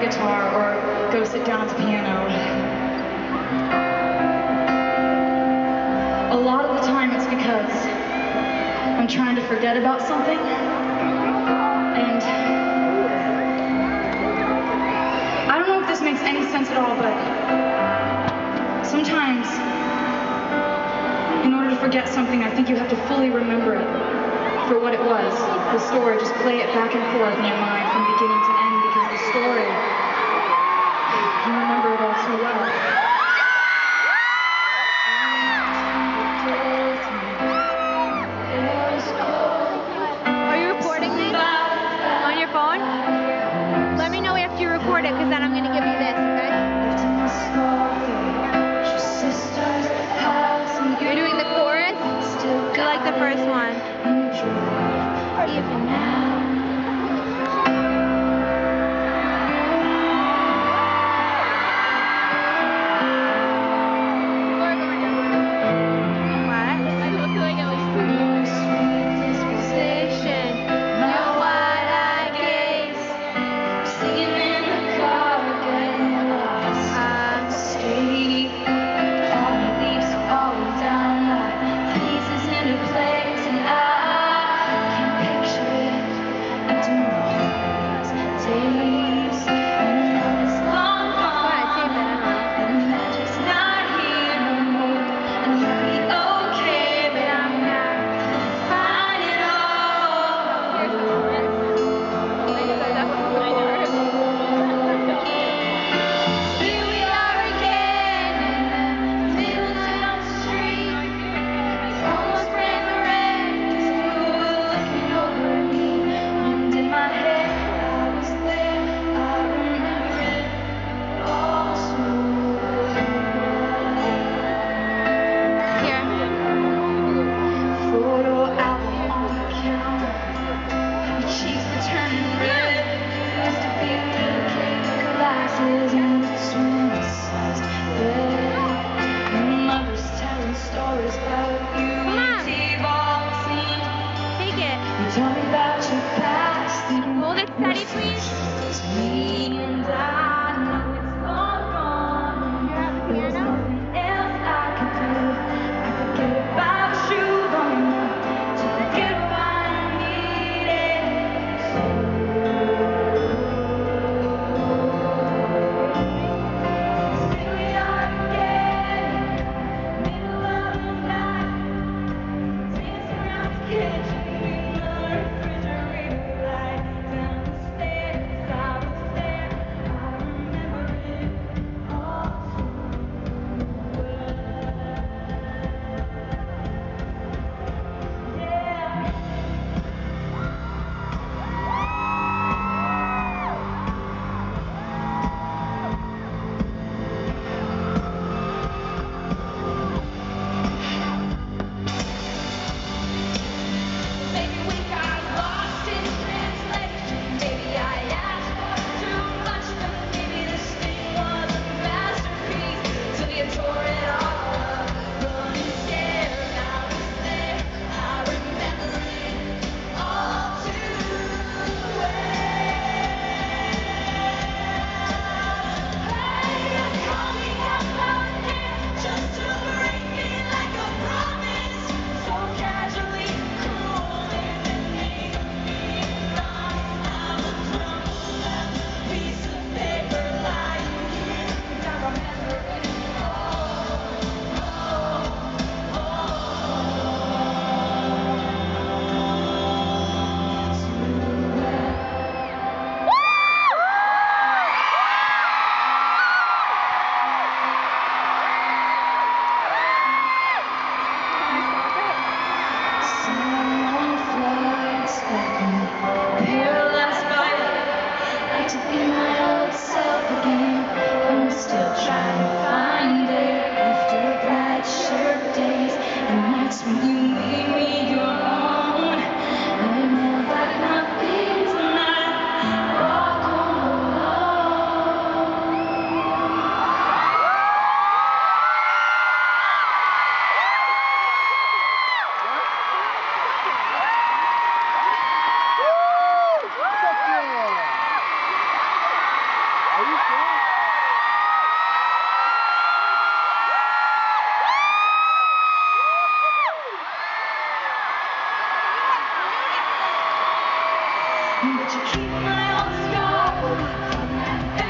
guitar or go sit down at the piano. A lot of the time it's because I'm trying to forget about something and I don't know if this makes any sense at all, but sometimes in order to forget something, I think you have to fully remember it for what it was. The story, just play it back and forth in your mind from beginning to end because the story, Here. Told me about your past. Hold it steady, please. You keep my old scar